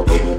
I'ma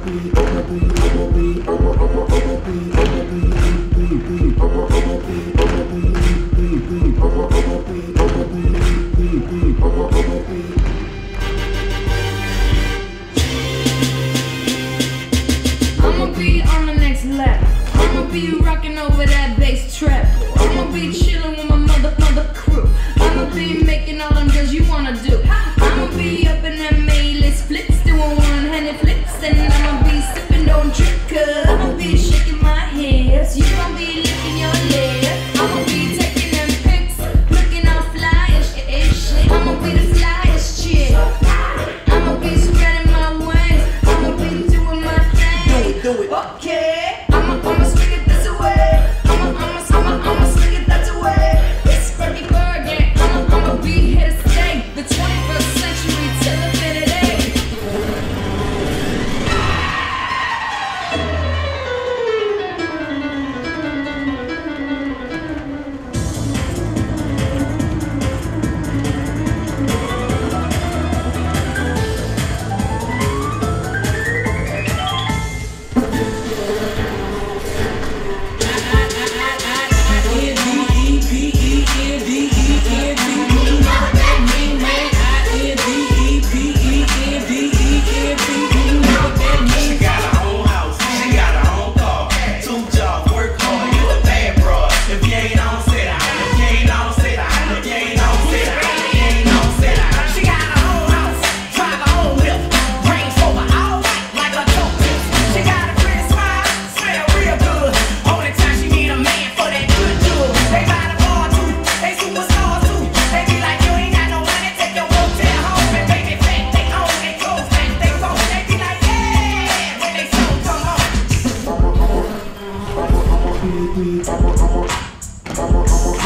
Okay.